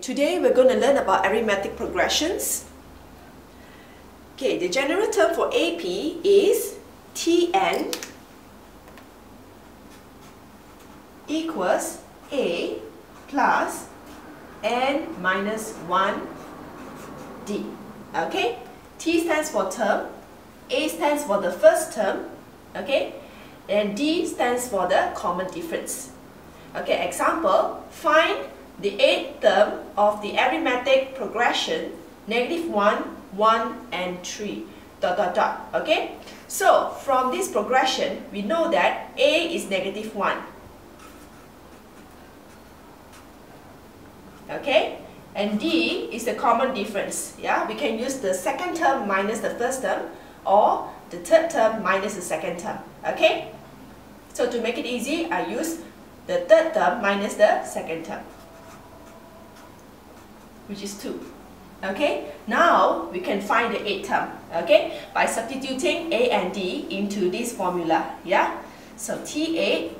Today we're going to learn about arithmetic progressions. Okay, the general term for AP is Tn equals A plus n minus 1 d. Okay, T stands for term, A stands for the first term, okay, and D stands for the common difference. Okay, example, find the eighth term of the arithmetic progression, negative 1, 1, and 3, dot, dot, dot, okay? So, from this progression, we know that A is negative 1. Okay? And D is the common difference, yeah? We can use the second term minus the first term, or the third term minus the second term, okay? So to make it easy, I use the third term minus the second term which is 2. Okay, now we can find the eighth term, okay, by substituting A and D into this formula, yeah? So T8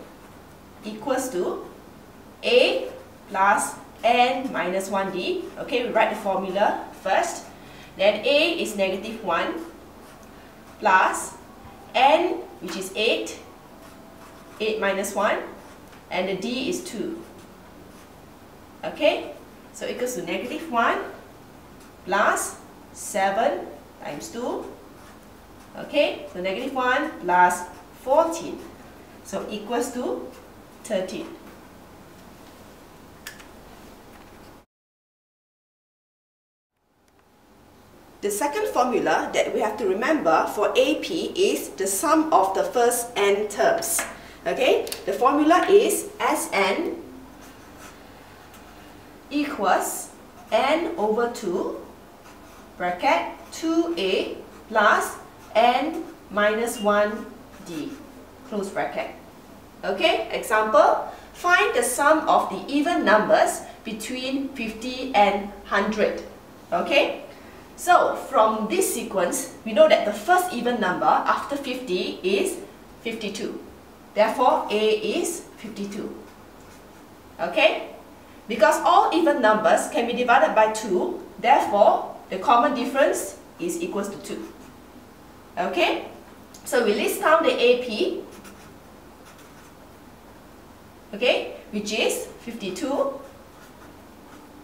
equals to A plus N minus 1D, okay, we write the formula first, then A is negative 1 plus N, which is 8, 8 minus 1, and the D is 2, okay? So equals to negative 1 plus 7 times 2. Okay, so negative 1 plus 14. So equals to 13. The second formula that we have to remember for AP is the sum of the first n terms. Okay, the formula is Sn equals n over 2 bracket 2a plus n minus 1d close bracket. Okay, example, find the sum of the even numbers between 50 and 100. Okay, so from this sequence, we know that the first even number after 50 is 52. Therefore, A is 52. Okay, because all even numbers can be divided by 2, therefore, the common difference is equals to 2. Okay? So we list down the AP, okay, which is 52.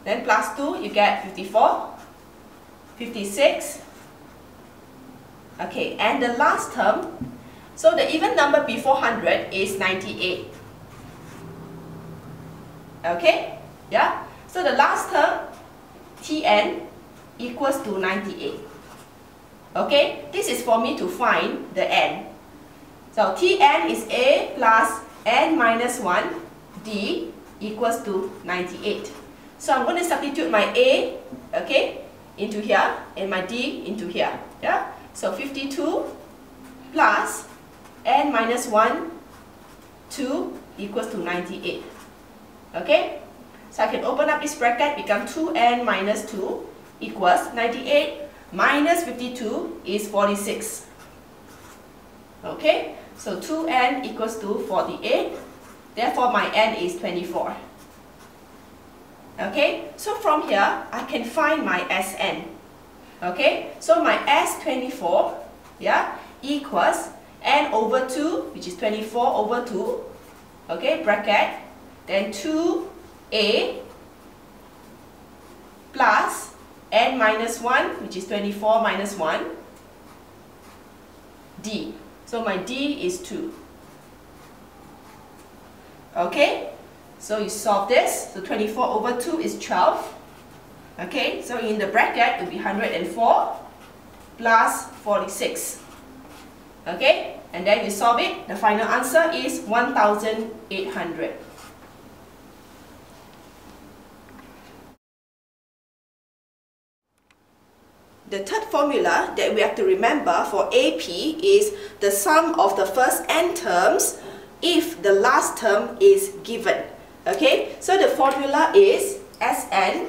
Then plus 2, you get 54, 56. Okay, and the last term, so the even number before 100 is 98. Okay? Yeah? So the last term, Tn equals to 98. Okay? This is for me to find the n. So Tn is A plus n minus 1 d equals to 98. So I'm going to substitute my A, okay, into here and my D into here. Yeah? So 52 plus n minus 1, 2 equals to 98. Okay? So I can open up this bracket, become 2n minus 2 equals 98 minus 52 is 46. Okay, so 2n equals to 48. Therefore, my n is 24. Okay, so from here, I can find my Sn. Okay, so my S24, yeah, equals n over 2, which is 24 over 2, okay, bracket, then 2 a plus n minus 1 which is 24 minus 1 d. So my d is 2. Okay, so you solve this. So 24 over 2 is 12. Okay, so in the bracket it will be 104 plus 46. Okay, and then you solve it. The final answer is 1800. The third formula that we have to remember for AP is the sum of the first n terms if the last term is given. Okay, so the formula is Sn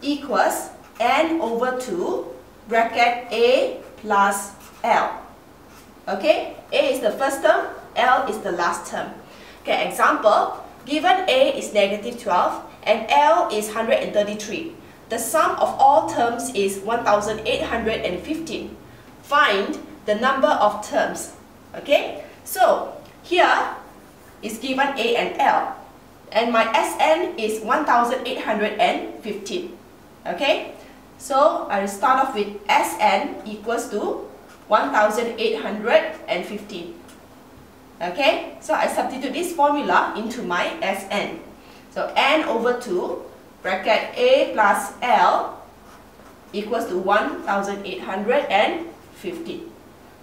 equals n over 2 bracket A plus L. Okay, A is the first term, L is the last term. Okay, example, given A is negative 12 and L is 133. The sum of all terms is 1815. Find the number of terms. Okay, so here is given A and L and my Sn is 1815. Okay, so I will start off with Sn equals to 1815. Okay, so I substitute this formula into my Sn. So n over 2 bracket A plus L equals to 1850.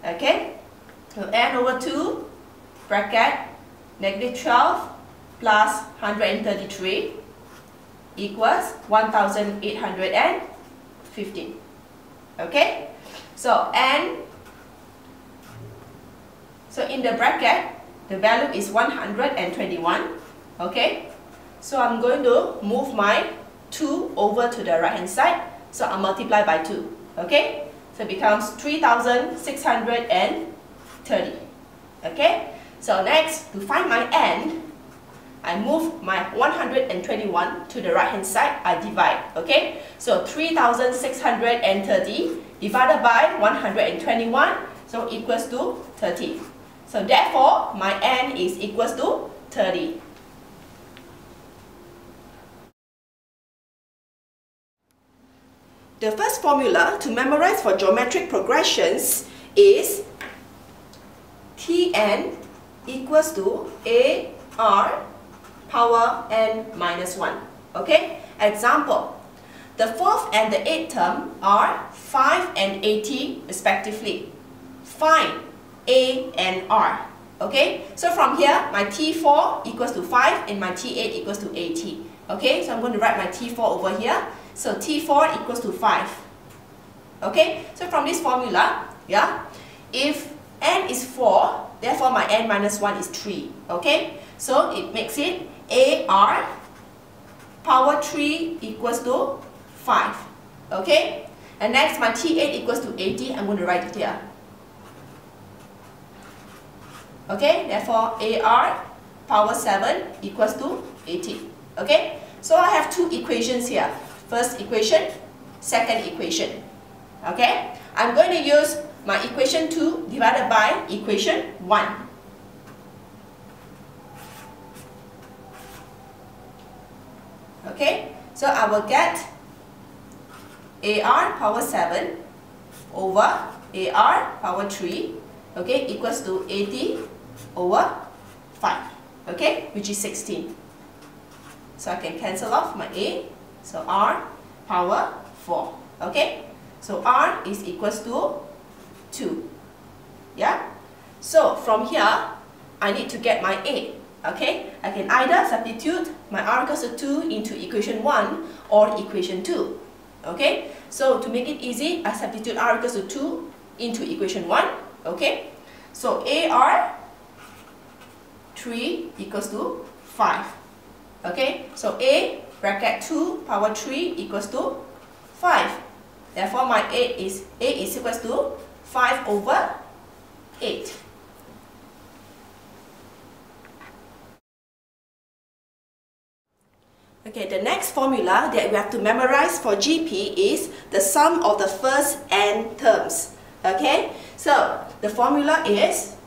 Okay, so n over 2 bracket negative 12 plus 133 equals 1850. Okay, so n so in the bracket, the value is 121. Okay. So I'm going to move my 2 over to the right hand side. So I'll multiply by 2. Okay. So it becomes 3630. Okay. So next, to find my n, I move my 121 to the right hand side, I divide, okay? So 3630 divided by 121, so equals to 30. So therefore, my n is equals to 30. The first formula to memorize for geometric progressions is Tn equals to AR power n minus 1. Okay? Example. The fourth and the eighth term are 5 and 80 respectively. Find a and R. Okay, so from here, my T4 equals to 5 and my T8 equals to 80. Okay, so I'm going to write my T4 over here. So T4 equals to 5. Okay, so from this formula, yeah, if n is 4, therefore my n minus 1 is 3. Okay, so it makes it AR power 3 equals to 5. Okay, and next my T8 equals to 80, I'm going to write it here. Okay, therefore AR power 7 equals to 80. Okay, so I have two equations here. First equation, second equation. Okay, I'm going to use my equation 2 divided by equation 1. Okay, so I will get AR power 7 over AR power 3 okay, equals to 80 over 5, okay, which is 16. So I can cancel off my A, so R power 4, okay. So R is equals to 2, yeah. So from here, I need to get my A, okay. I can either substitute my R equals to 2 into equation 1 or equation 2, okay. So to make it easy, I substitute R equals to 2 into equation 1, okay. So AR 3 equals to 5. Okay, so A bracket 2 power 3 equals to 5. Therefore, my A is A is equals to 5 over 8. Okay, the next formula that we have to memorize for GP is the sum of the first n terms. Okay, so the formula is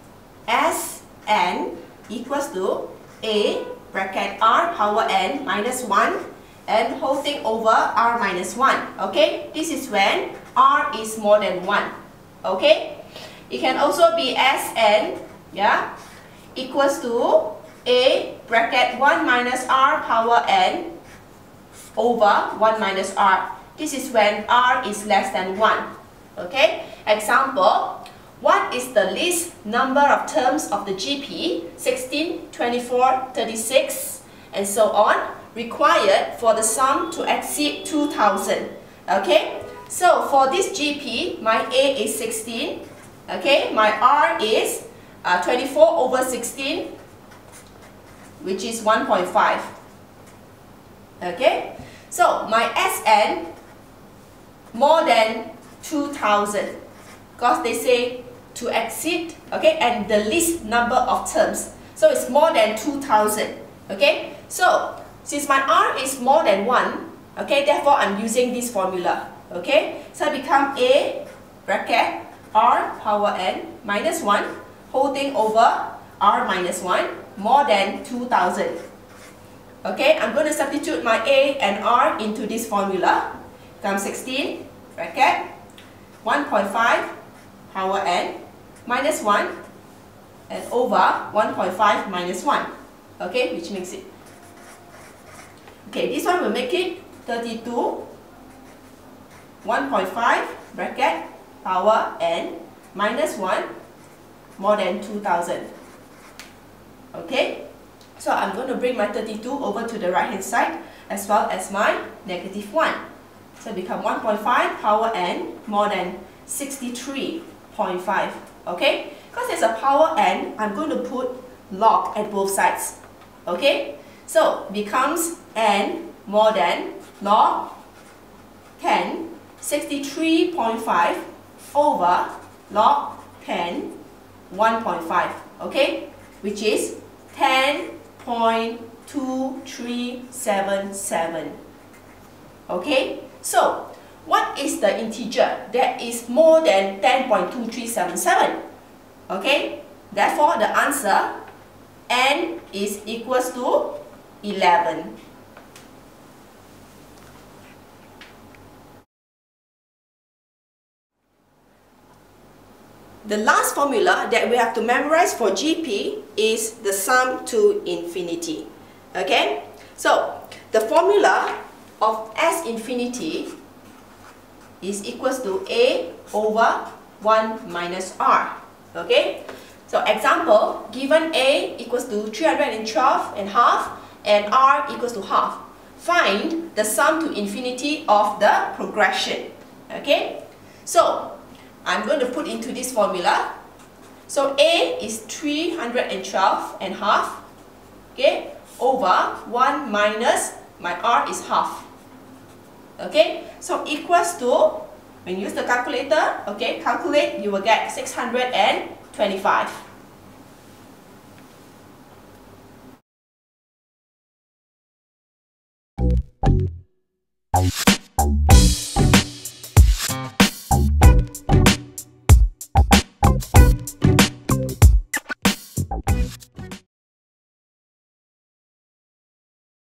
Sn equals to A bracket R power n minus 1 and whole thing over R minus 1. Okay, this is when R is more than 1. Okay, it can also be Sn, yeah, equals to A bracket 1 minus R power n over 1 minus R. This is when R is less than 1. Okay, example, what is the least number of terms of the GP, 16, 24, 36, and so on, required for the sum to exceed 2000? Okay, so for this GP, my A is 16, okay, my R is uh, 24 over 16, which is 1.5. Okay, so my SN more than 2000 because they say to exceed, okay, and the least number of terms. So it's more than 2000. Okay, so since my r is more than 1, okay, therefore I'm using this formula. Okay, so I become a bracket r power n minus 1 whole thing over r minus 1 more than 2000. Okay, I'm going to substitute my a and r into this formula. Come 16 bracket 1.5 power n minus 1 and over 1.5 minus 1 okay which makes it. Okay this one will make it 32 1.5 bracket power n minus 1 more than 2000 okay so I'm going to bring my 32 over to the right hand side as well as my negative 1 so become 1.5 power n more than 63.5 okay? Because it's a power n I'm going to put log at both sides. Okay, so becomes n more than log 10, 63.5 over log 10, 1.5, okay, which is 10.2377. Okay, so what is the integer that is more than 10.2377? Okay, therefore the answer n is equals to 11. The last formula that we have to memorize for GP is the sum to infinity. Okay? So, the formula of S infinity is equals to A over 1 minus R. Okay? So example, given A equals to 312 and half and R equals to half. Find the sum to infinity of the progression. Okay? So, I'm going to put into this formula. So A is 312 and half. Okay? Over 1 minus my R is half. Okay? So equals to, when you use the calculator, okay, calculate, you will get 600